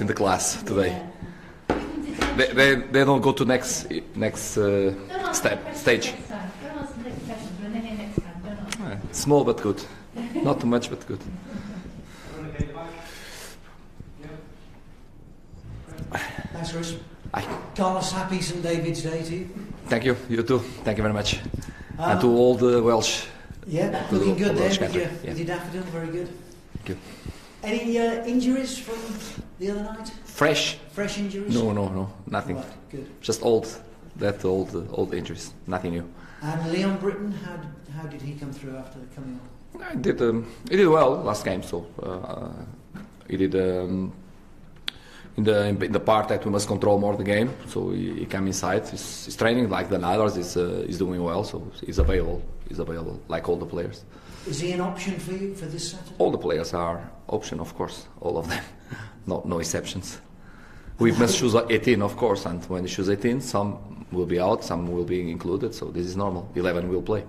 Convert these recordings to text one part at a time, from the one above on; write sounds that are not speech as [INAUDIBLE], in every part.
in the class today. They, they, they don't go to next next uh, step stage. Small but good. Not too much but good. Thanks, Chris. Aye. Carlos, happy St David's Day to you. Thank you. You too. Thank you very much. Uh, and to all the Welsh. Yeah, Good looking good luck, there Welsh with your, country, with your daffodil, very good. Thank you. Any uh, injuries from the other night? Fresh? Fresh injuries? No, no, no. Nothing. Right, good. Just old. That old, uh, old injuries. Nothing new. And Leon Britton, how did, how did he come through after coming on? I did. Um, he did well last game. So uh, he did um, in the in the part that we must control more the game. So he, he came inside. He's, he's training like the others. He's, uh, he's doing well. So he's available. He's available like all the players. Is he an option for you for this Saturday? All the players are option, of course. All of them. [LAUGHS] no, no exceptions. We must choose 18, of course, and when you choose 18, some will be out, some will be included. So this is normal. 11 will play.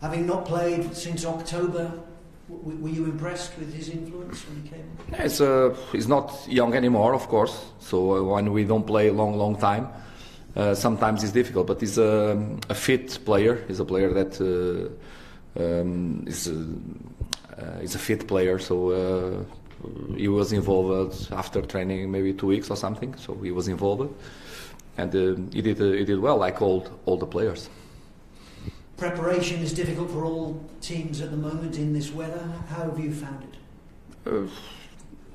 Having not played since October, w- were you impressed with his influence when he came? Yeah, It's, uh, he's not young anymore, of course. So uh, when we don't play a long, long time, uh, sometimes it's difficult. But he's a, a fit player. He's a player that uh, um, is, a, uh, is a fit player. So uh, he was involved after training, maybe two weeks or something. So he was involved, and uh, he did uh, he did well, like all all the players. Preparation is difficult for all teams at the moment in this weather. How have you found it? Uh,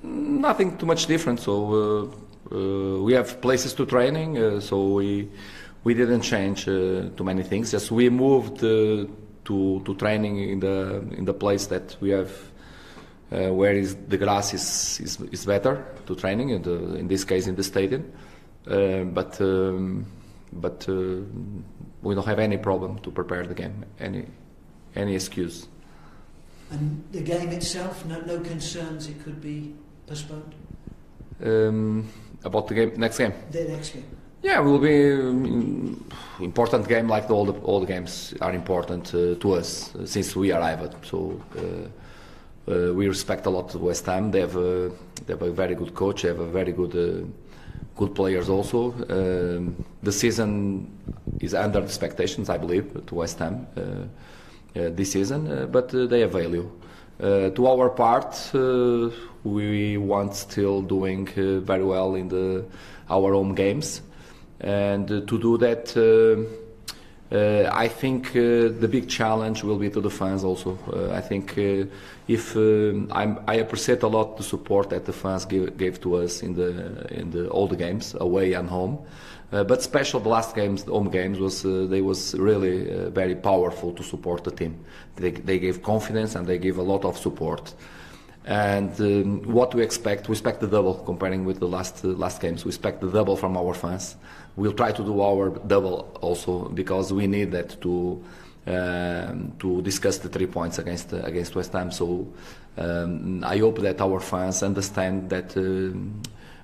nothing too much different. So uh, uh, we have places to training. Uh, so we we didn't change uh, too many things. Just we moved to to training in the in the place that we have. Uh, where is the grass is, is is better to training in, the, in this case in the stadium, uh, but um, but uh, we don't have any problem to prepare the game. Any any excuse. And the game itself, no, no concerns it could be postponed? Um, about the game next game. The next game. Yeah, it will be um, important game like the, all the all the games are important uh, to us uh, since we arrived. So uh, uh, we respect a lot West Ham. They have a, they have a very good coach. They have a very good uh, good players also. Um, the season is under expectations, I believe, to West Ham this season, but they have value. To our part, we want still doing very well in the our home games, and uh, to do that. Uh, uh, I think uh, the big challenge will be to the fans also. Uh, I think uh, if I appreciate a lot the support that the fans gave to us in the in the all the games away and home, but special the last games, the home games was they was really very powerful to support the team. They they gave confidence and they gave a lot of support. And um, what we expect, we expect the double comparing with the last uh, last games. We expect the double from our fans. We'll try to do our double also because we need that to um, to discuss the three points against uh, against West Ham. So um, I hope that our fans understand that. um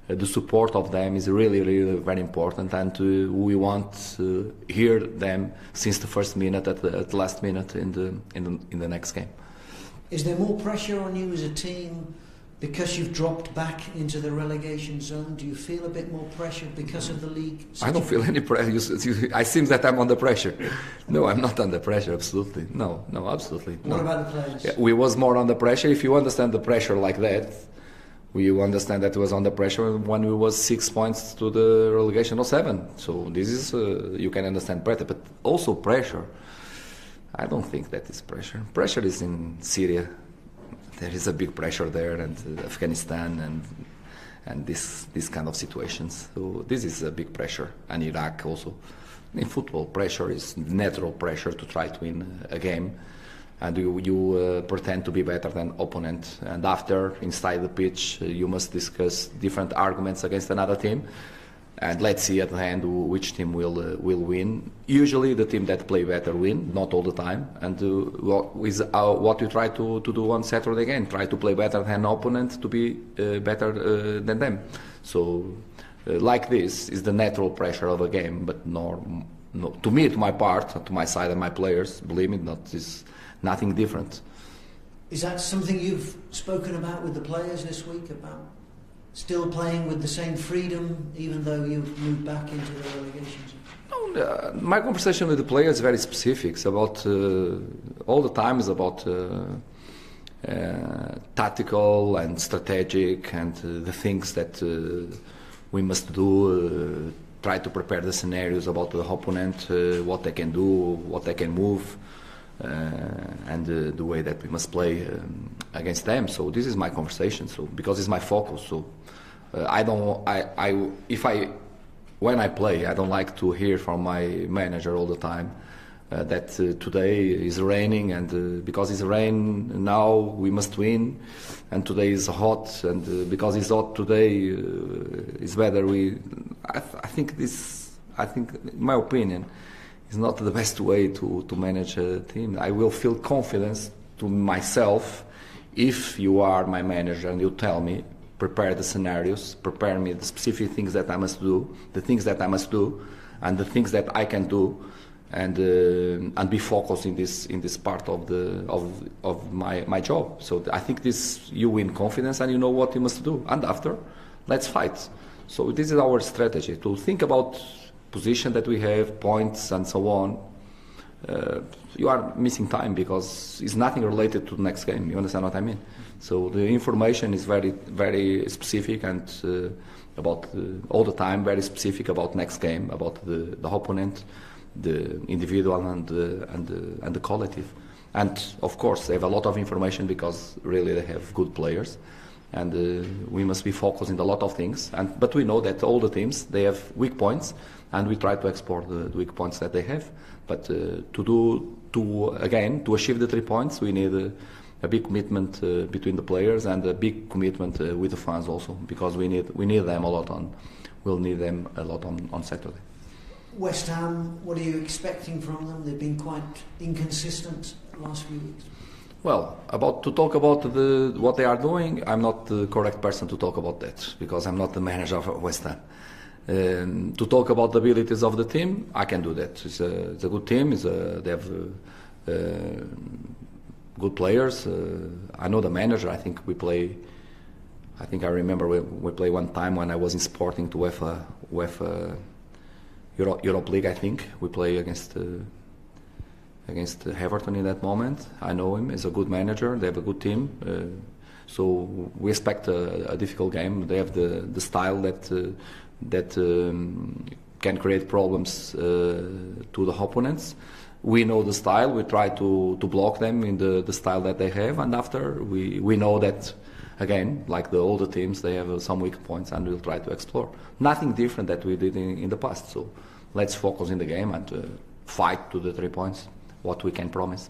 the support of them is really, really very important, and uh, we want to hear them since the first minute at the, at the last minute in the in the in the next game. Is there more pressure on you as a team because you've dropped back into the relegation zone? Do you feel a bit more pressure because of the league? I don't feel any pressure. I seem that I'm under pressure. No, I'm not under pressure. Absolutely, no, no, absolutely. What no. about the players? Yeah, we was more under pressure. If you understand the pressure like that, we understand that it was under pressure when we was six points to the relegation of seven. So this is uh, you can understand pressure, but also pressure. I don't think that is pressure. Pressure is in Syria. There is a big pressure there, and uh, Afghanistan, and and this this kind of situations. So this is a big pressure, and Iraq also. In football, pressure is natural pressure to try to win a game, and you, you uh, pretend to be better than opponent. And after inside the pitch, uh, you must discuss different arguments against another team, and let's see at the end which team will uh, will win. Usually, the team that play better win, not all the time. And uh, what is our, what we try to, to do on Saturday again? Try to play better than opponent to be uh, better uh, than them. So, uh, like this is the natural pressure of a game, but nor, no, to me, to my part, to my side and my players, believe me, not is nothing different. Is that something you've spoken about with the players this week about still playing with the same freedom, even though you've moved back into the relegation zone? Uh, my conversation with the players is very specific. It's about uh, all the time is about uh, uh tactical and strategic and uh, the things that uh, we must do. try to prepare the scenarios about the opponent, what they can do, what they can move. And the way that we must play um, against them. So this is my conversation. So because it's my focus. So uh, I don't. I, I if I when I play, I don't like to hear from my manager all the time. Uh, that uh, today is raining and uh, because it's rain now we must win and today is hot and because it's hot today it's better we I, th- I, think this I think in my opinion is not the best way to, to manage a team. I will feel confidence to myself if you are my manager and you tell me, prepare the scenarios, prepare me the specific things that I must do, the things that I must do, and the things that I can do, and uh, and be focused in this in this part of the of of my my job. So I think this you win confidence and you know what you must do. And after, let's fight. So this is our strategy to think about position that we have, points and so on, uh, you are missing time because it's nothing related to the next game. You understand what I mean? So the information is very, very specific and uh, about uh, all the time very specific about next game, about the, the opponent, the individual and the, and the, and the collective. And of course, they have a lot of information because really they have good players and uh, we must be focusing a lot of things. And, but we know that all the teams they have weak points, and we try to export the, weak points that they have. But uh, to do to again to achieve the three points, we need a, big commitment uh, between the players and a big commitment uh, with the fans also, because we need we need them a lot on. We'll need them a lot on, on Saturday. West Ham, what are you expecting from them? They've been quite inconsistent the last few weeks. Well, about to talk about the, what they are doing, I'm not the correct person to talk about that because I'm not the manager of West Ham. Um, to talk about the abilities of the team, I can do that. It's a, it's a good team. It's a, they have uh, uh, good players. Uh, I know the manager. I think we play. I think I remember we, we played one time when I was in Sporting to UEFA, UEFA Euro, Europe League. I think we play against uh, against Everton in that moment. I know him. He's a good manager. They have a good team. Uh, so we expect a, a, difficult game. They have the, the style that uh, that um, can create problems uh, to the opponents. We know the style. We try to, to block them in the, the style that they have, and after we, we know that again, like the older teams, they have some weak points, and we'll try to explore. Nothing different that we did in, in the past. So let's focus in the game and uh, fight to the three points. What we can promise.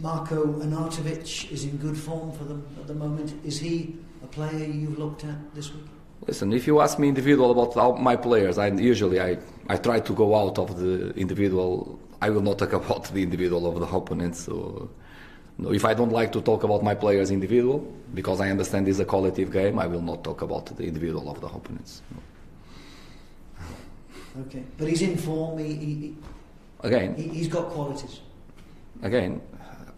Marko Arnautovic is in good form for them at the moment. Is he a player you've looked at this week? Listen, if you ask me individual about my players, I usually I, I try to go out of the individual. I will not talk [LAUGHS] about the individual of the opponents. So, no, if I don't like to talk about my players individual because I understand it's a collective game, I will not talk about the individual of the opponents. No. Okay, but he's in form. He, he again, he, has got qualities. Again,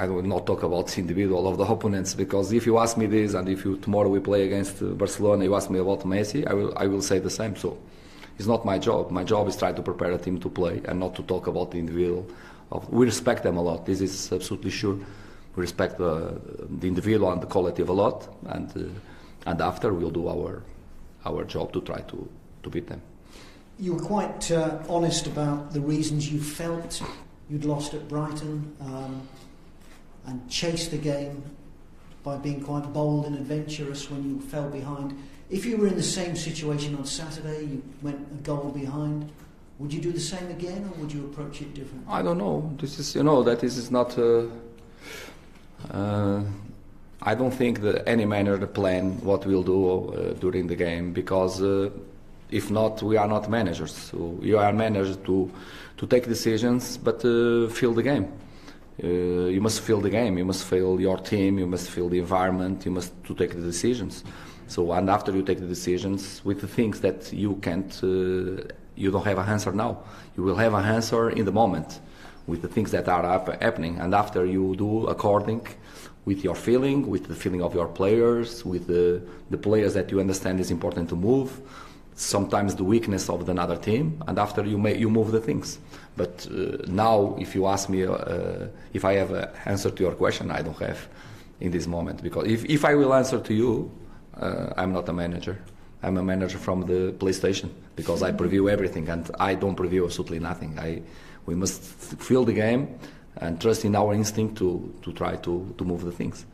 I will not talk about individual of the opponents because if you ask me this and if you tomorrow we play against uh, Barcelona, you ask me about Messi, I will I will say the same. So it's not my job. My job is try to prepare a team to play and not to talk about the individual. We respect them a lot. This is absolutely sure. We respect uh, the individual and the collective a lot, and uh, and after we'll do our our job to try to to beat them. You were quite uh, honest about the reasons you felt you'd lost at Brighton. Um, and chased the game by being quite bold and adventurous when you fell behind. If you were in the same situation on Saturday, you went a goal behind, would you do the same again or would you approach it differently? I don't know. This is, you know, that is not. Uh, I don't think that any manager plan what we'll do uh, during the game because uh, if not, we are not managers. So you are managers to to take decisions, but uh, feel the game. Uh, you must feel the game, you must feel your team, you must feel the environment, you must to take the decisions. So and after you take the decisions with the things that you can't, uh, you don't have an answer now. You will have an answer in the moment with the things that are happening, and after you do according with your feeling, with the feeling of your players, with the, the players that you understand is important to move. Sometimes the weakness of another team, and after you may, you move the things. But uh, now, if you ask me uh, if I have an answer to your question, I don't have in this moment because if, if I will answer to you, uh, I'm not a manager. I'm a manager from the PlayStation because I preview everything and I don't preview absolutely nothing. I, we must feel the game and trust in our instinct to, to try to, to move the things.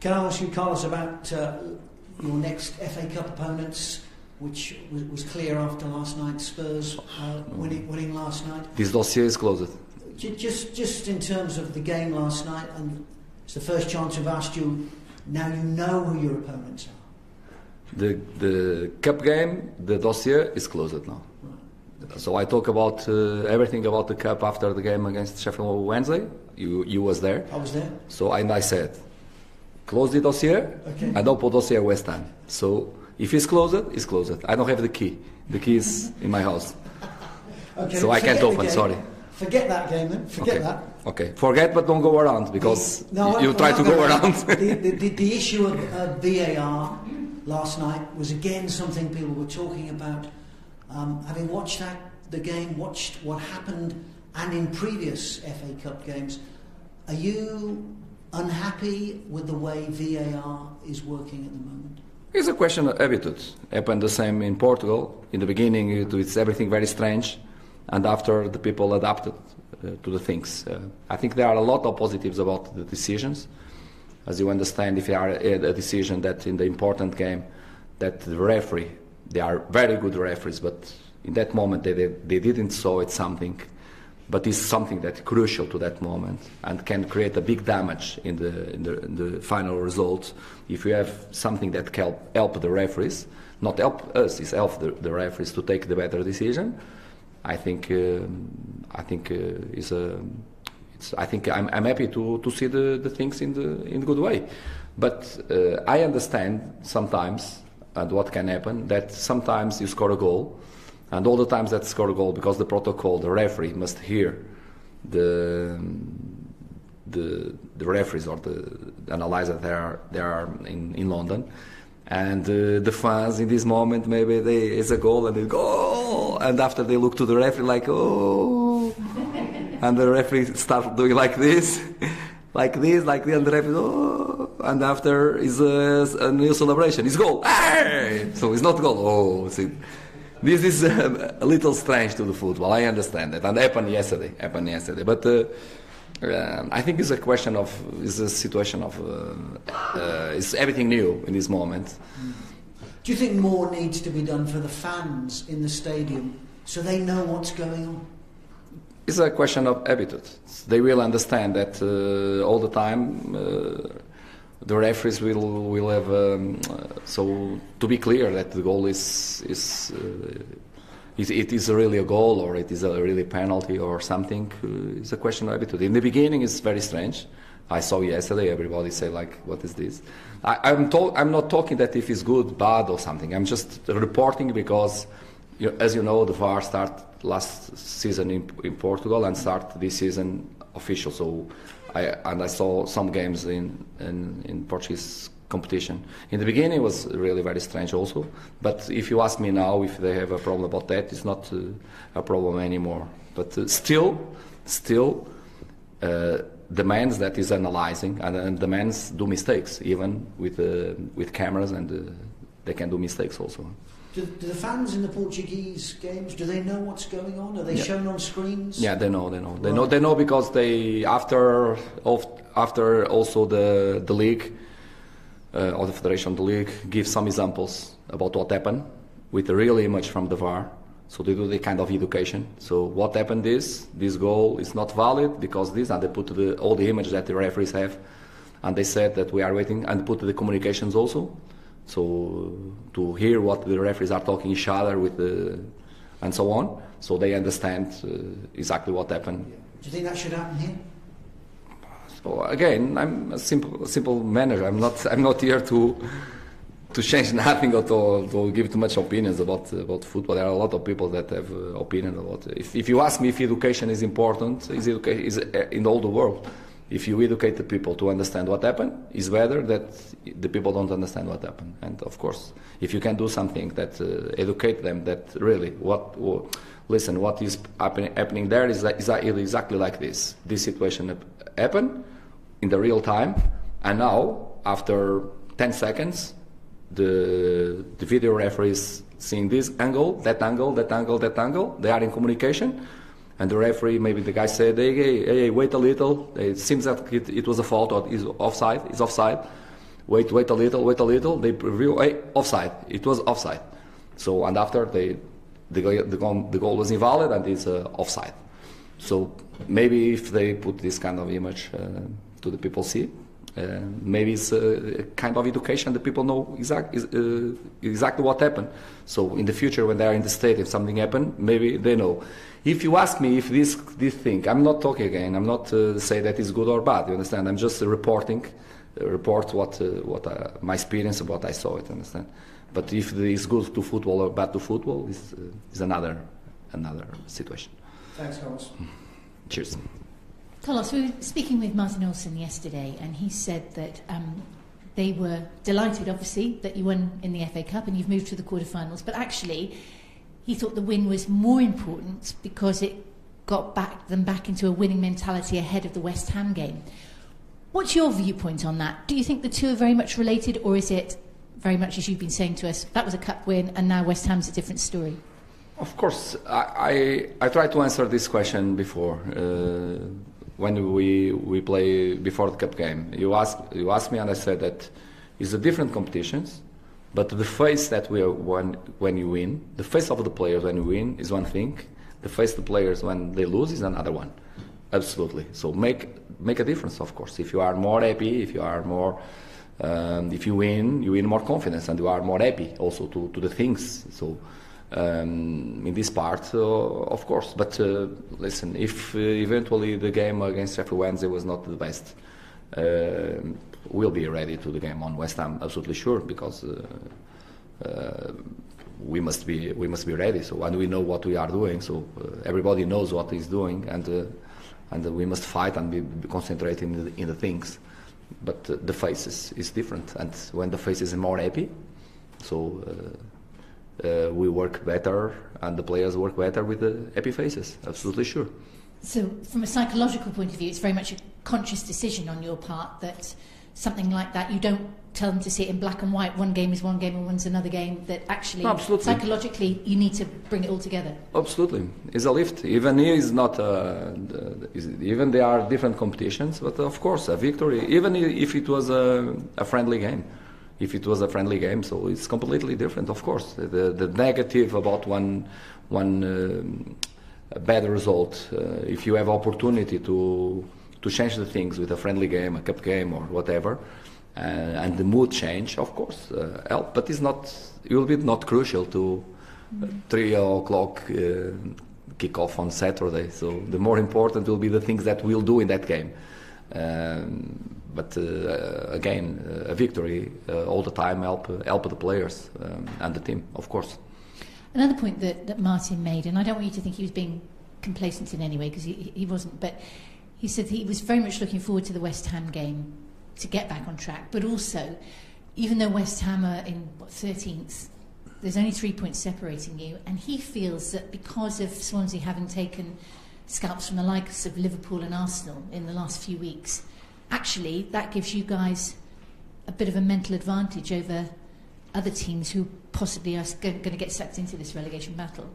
Can I ask you, Carlos, about uh, your next FA Cup opponents, which was, was clear after last night, Spurs uh, winning, winning last night? This dossier is closed. Just, just in terms of the game last night, and it's the first chance I've asked you, now you know who your opponents are. The, the cup game, the dossier is closed now. So I talk about uh, everything about the cup after the game against Sheffield Wednesday. You you was there. I was there. So and I said, close the dossier Okay. and open dossier West Ham. So if it's closed, it's closed. I don't have the key. The key is in my house. Okay, So I can't open, sorry. Forget that game then. Forget okay. that. Okay. Forget, but don't go around because No, you, try to go around. the, [LAUGHS] the, the, the issue of uh, VAR last night was again something people were talking about. Um, having watched that, the game, watched what happened, and in previous FA Cup games, are you unhappy with the way VAR is working at the moment? It's a question of attitude. Happened the same in Portugal. In the beginning, it, it's everything very strange, and after the people adapted uh, to the things. Uh, I think there are a lot of positives about the decisions. As you understand, if you are a, a decision that in the important game, that the referee, they are very good referees, but in that moment they, they, they didn't saw it something but it's something that's crucial to that moment and can create a big damage in the, in the, in the final result. If you have something that can help, help the referees, not help us, it's help the, the referees to take the better decision. I think um, I think uh, is a. It's, I think I'm, I'm happy to, to see the, the things in the in good way, but uh, I understand sometimes and what can happen that sometimes you score a goal and all the times that score a goal, because the protocol, the referee must hear the the, the referees or the, the analyzer they are they are in, in London, and uh, the fans in this moment maybe they it's a goal and they go and after they look to the referee like oh, and the referee start doing like this. Like this, like this, and the referee, oh, and after is a, a new celebration. It's goal, hey! so it's not goal. Oh, see, this is uh, a little strange to the football. I understand that, and happened yesterday. Happened yesterday, but uh, uh, I think it's a question of it's a situation of uh, uh, it's everything new in this moment. Do you think more needs to be done for the fans in the stadium so they know what's going on? It's a question of attitude. They will understand that uh, all the time. The referees will will have um, so to be clear that the goal is is uh, it is really a goal or it is a really penalty or something. Uh, it's a question of attitude. In the beginning, it's very strange. I saw yesterday everybody say like, "What is this?" I, I'm to- I'm not talking that if it's good, bad, or something. I'm just reporting because, you as you know, the VAR start last season in, in Portugal and start this season official. So I, and I saw some games in, in, in Portuguese competition. In the beginning, it was really very strange also. But if you ask me now if they have a problem about that, it's not uh, a problem anymore. But uh, still, still, uh, men that is analyzing and, and the men do mistakes, even with uh, with cameras, and uh, they can do mistakes also. Do, do the fans in the Portuguese games, do they know what's going on? Are they Yeah. shown on screens? Yeah, they know, they know, they Right. know, they know because they after of, after also the the league uh, or the federation, of the league give some examples about what happened with the real image from the VAR. So they do the kind of education. So what happened is this goal is not valid because this, and they put the, all the images that the referees have, and they said that we are waiting, and put the communications also. So to hear what the referees are talking each other with the, and so on, so they understand uh, exactly what happened. Do you think that should happen here? So again, I'm a simple, simple manager. I'm not, I'm not here to, to change [LAUGHS] nothing or to, to give too much opinions about about football. There are a lot of people that have uh, opinion about. If, if you ask me if education is important, is education is uh, in all the world. If you educate the people to understand what happened, it's better that the people don't understand what happened. And of course, if you can do something that uh, educate them that really what, what listen, what is happen, happening there is, is exactly like this. This situation happened in the real time, and now after 10 seconds, the the video referee is seeing this angle, that angle, that angle, that angle. They are in communication and the referee, maybe the guy said, hey, hey, hey wait a little. It seems that it, it was a fault or is offside. It's offside. Wait, wait a little, wait a little. They review, hey, offside. It was offside. So, and after they, the, the, goal, the goal was invalid and it's uh, offside. So maybe if they put this kind of image uh, to the people see, uh, maybe it's a kind of education that people know exact, uh, exactly what happened. So in the future, when they are in the state, if something happened, maybe they know. If you ask me if this this thing, I'm not talking again. I'm not uh, say that is good or bad. You understand? I'm just reporting, uh, report what uh, what uh, my experience, what I saw. It understand? But if it is good to football or bad to football, is is another another situation. Thanks, Carlos. Cheers. Carlos, we were speaking with Martin Olsson yesterday, and he said that um, they were delighted, obviously, that you won in the FA Cup and you've moved to the quarterfinals. But actually, he thought the win was more important because it got back them back into a winning mentality ahead of the West Ham game. What's your viewpoint on that? Do you think the two are very much related, or is it very much as you've been saying to us, that was a cup win, and now West Ham's a different story? Of course, I, I, I tried to answer this question before. Uh, when we, we play before the cup game. You ask you asked me, and I said that it's a different competitions, but the face that we are when when you win, the face of the players when you win is one thing. The face of the players when they lose is another one. Absolutely. So make make a difference, of course. If you are more happy, if you are more um, if you win, you win more confidence and you are more happy also to, to the things. So um, in this part, uh, of course. But uh, listen, if uh, eventually the game against Sheffield Wednesday was not the best, uh, we'll be ready to the game on West Ham, absolutely sure, because uh, uh, we must be we must be ready. So and we know what we are doing. So everybody knows what he's doing, and and we must fight and be, be in the, in the things. But the faces is different, and when the face is more happy, so uh, we work better and the players work better with the happy faces. Absolutely sure. So, from a psychological point of view, it's very much a conscious decision on your part that something like that, you don't tell them to see it in black and white. One game is one game and one's another game. That actually, Absolutely. psychologically, you need to bring it all together. Absolutely, it's a lift. Even here is not. Uh, even there are different competitions, but of course, a victory. Even if it was a, a friendly game if it was a friendly game. So it's completely different, of course. The, the negative about one, one uh, bad result, uh, if you have opportunity to, to change the things with a friendly game, a cup game or whatever, uh, and the mood change, of course, uh, help. But it's not, it will be not crucial to uh, three o'clock uh, kick off on Saturday. So the more important will be the things that we'll do in that game. Um, but uh, again, uh, a victory uh, all the time help help the players um, and the team, of course. Another point that, that Martin made, and I don't want you to think he was being complacent in any way because he, he wasn't, but he said he was very much looking forward to the West Ham game to get back on track, but also, even though West Ham are in what, 13th, there's only three points separating you, and he feels that because of Swansea having taken scalps from the likes of Liverpool and Arsenal in the last few weeks, actually that gives you guys a bit of a mental advantage over other teams who possibly are going to get sucked into this relegation battle?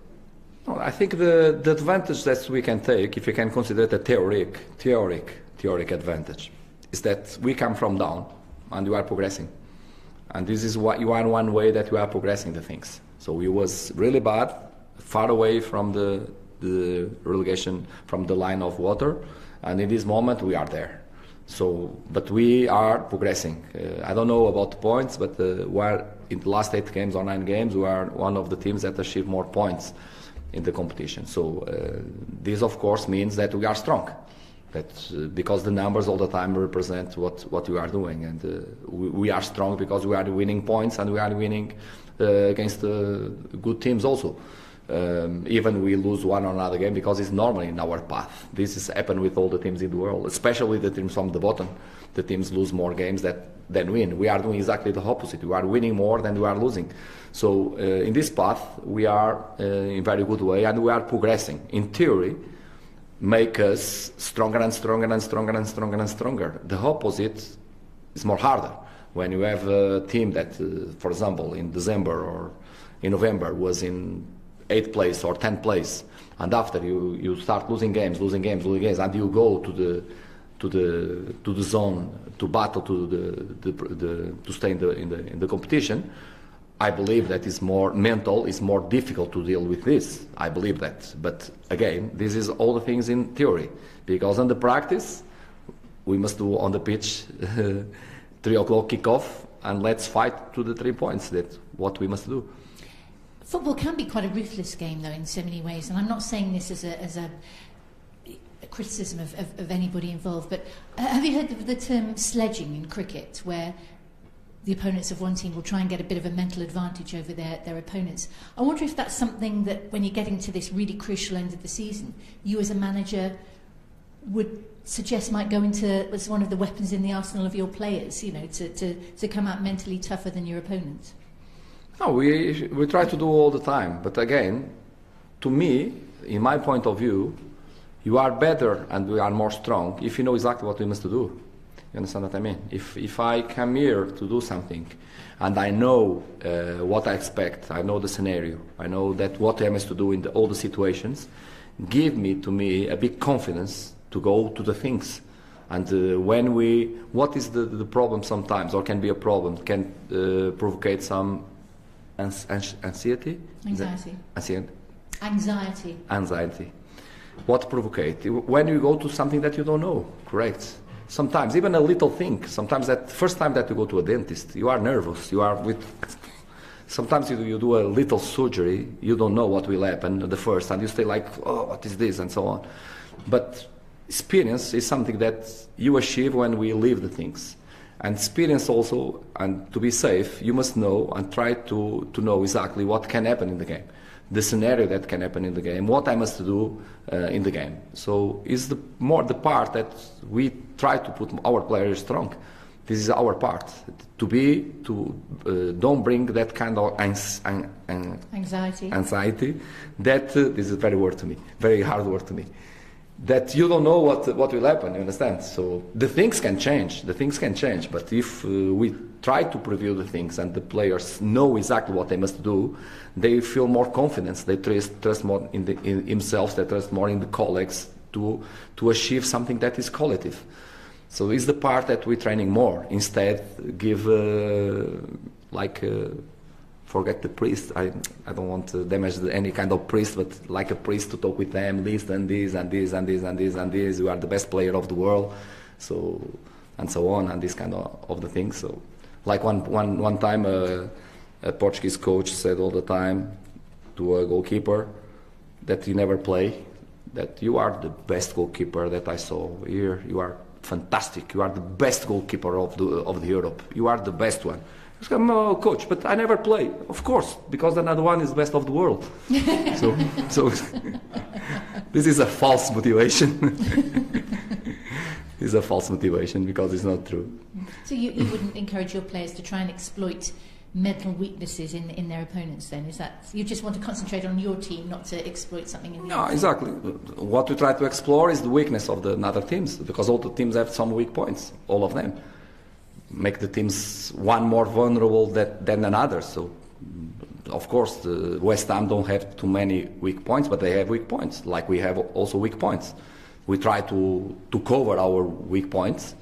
Well, I think the, the advantage that we can take, if you can consider it a theoric, theoric, theoric advantage, is that we come from down and you are progressing. And this is what you are one way that you are progressing the things. So we was really bad, far away from the, the relegation, from the line of water, and in this moment we are there. So, but we are progressing. Uh, I don't know about points, but uh, we're in the last eight games or nine games, we are one of the teams that achieve more points in the competition. So, uh, this of course means that we are strong. That uh, because the numbers all the time represent what what we are doing, and uh, we, we, are strong because we are winning points and we are winning uh, against good teams also. Um, even we lose one or another game because it's normally in our path. This has happened with all the teams in the world, especially the teams from the bottom. The teams lose more games that, than win. We are doing exactly the opposite. We are winning more than we are losing. So uh, in this path, we are uh, in very good way and we are progressing. In theory, make us stronger and stronger and stronger and stronger and stronger. The opposite is more harder. When you have a team that, uh, for example, in December or in November was in eighth place or tenth place, and after you, you start losing games, losing games, losing games, and you go to the to the to the zone to battle to the, the, the to stay in the, in the in the competition. I believe that is more mental, it's more difficult to deal with this. I believe that. But again, this is all the things in theory. Because on the practice, we must do on the pitch [LAUGHS] three o'clock kickoff and let's fight to the three points. That's what we must do. Football can be quite a ruthless game, though, in so many ways. And I'm not saying this as a, as a, a criticism of, of, of, anybody involved, but uh, have you heard of the term sledging in cricket, where the opponents of one team will try and get a bit of a mental advantage over their, their opponents? I wonder if that's something that, when you're getting to this really crucial end of the season, you as a manager would suggest might go into as one of the weapons in the arsenal of your players, you know, to, to, to come out mentally tougher than your opponents? No, we, we try to do all the time. But again, to me, in my point of view, you are better and we are more strong if you know exactly what we must do. You understand what I mean? If, if I come here to do something and I know uh, what I expect, I know the scenario, I know that what I must to do in the, all the situations, give me to me a big confidence to go to the things. And uh, when we, what is the, the problem sometimes, or can be a problem, can uh, provocate some anxiety? Anxiety. Anxiety. Anxiety. Anxiety. What provocate? When you go to something that you don't know, correct? Sometimes, even a little thing. Sometimes that first time that you go to a dentist, you are nervous. You are with. Sometimes you, you do a little surgery, you don't know what will happen the first, and you stay like, oh, what is this, and so on. But experience is something that you achieve when we live the things. And experience also, and to be safe, you must know and try to, to know exactly what can happen in the game, the scenario that can happen in the game, what I must do uh, in the game. So it's the more the part that we try to put our players strong. This is our part to be to uh, don't bring that kind of ans- an- an- anxiety. Anxiety. That uh, this is a very word to me, very hard word to me that you don't know what what will happen. You understand? So the things can change. The things can change. But if uh, we try to preview the things and the players know exactly what they must do, they feel more confidence. They trust trust more in, the, in themselves. They trust more in the colleagues to to achieve something that is qualitative. So it's the part that we're training more. Instead, give uh, like. Uh, forget the priest. I, I don't want to damage any kind of priest, but like a priest to talk with them, this and this and this and this and this and this. You are the best player of the world, so and so on and this kind of, of the things. So, like one one one time, uh, a Portuguese coach said all the time to a goalkeeper that you never play, that you are the best goalkeeper that I saw here. You are fantastic. You are the best goalkeeper of the of the Europe. You are the best one. I'm a coach, but I never play. Of course, because another one is best of the world. [LAUGHS] so, so [LAUGHS] this is a false motivation. [LAUGHS] this is a false motivation because it's not true. So you, you wouldn't encourage your players to try and exploit mental weaknesses in in their opponents then is that you just want to concentrate on your team not to exploit something in the no exactly what we try to explore is the weakness of the other teams because all the teams have some weak points all of them make the teams one more vulnerable that, than another. So, of course, the West Ham don't have too many weak points, but they have weak points, like we have also weak points. We try to, to cover our weak points.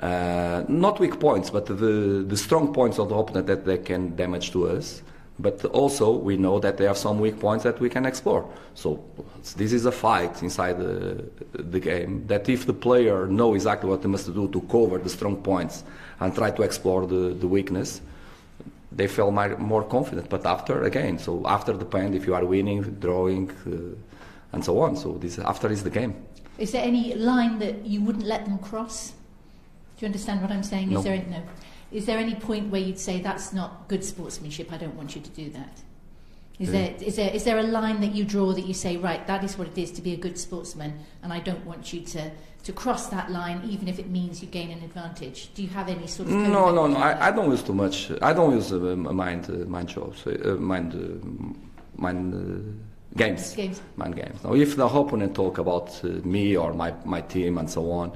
Uh, not weak points, but the, the strong points of the opponent that they can damage to us. But also, we know that there are some weak points that we can explore. So, this is a fight inside the, the game. That if the player know exactly what they must do to cover the strong points and try to explore the, the weakness, they feel more confident. But after, again, so after the point, if you are winning, drawing, uh, and so on, so this after is the game. Is there any line that you wouldn't let them cross? Do you understand what I'm saying? No. Is there any, no? Is there any point where you'd say that's not good sportsmanship? I don't want you to do that. Is Yeah. there is there is there a line that you draw that you say right that is what it is to be a good sportsman and I don't want you to to cross that line even if it means you gain an advantage? Do you have any sort of No, no, no. I, I don't use too much. I don't use uh, mind uh, mind shows, uh, mind uh, mind uh, games. Games. Mind games. Now, if the opponent talk about uh, me or my, my team and so on,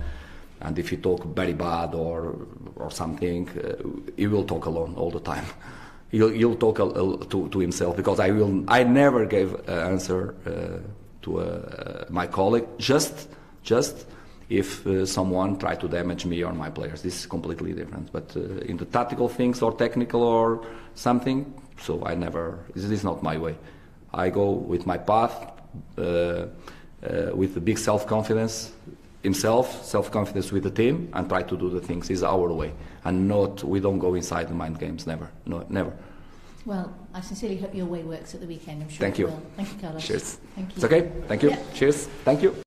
and if he talk very bad or or something, uh, he will talk alone all the time. [LAUGHS] He'll, he'll talk a, a, to, to himself because I will. I never gave an answer uh, to uh, my colleague. Just just if uh, someone try to damage me or my players. This is completely different. But uh, in the tactical things or technical or something, so I never. This is not my way. I go with my path, uh, uh, with a big self-confidence himself, self-confidence with the team, and try to do the things. Is our way, and not we don't go inside the mind games. Never, no, never. Well, I sincerely hope your way works at the weekend. I'm sure Thank it you. will. Thank you, Carlos. Cheers. Thank you. It's okay. Thank you. Yeah. Cheers. Thank you.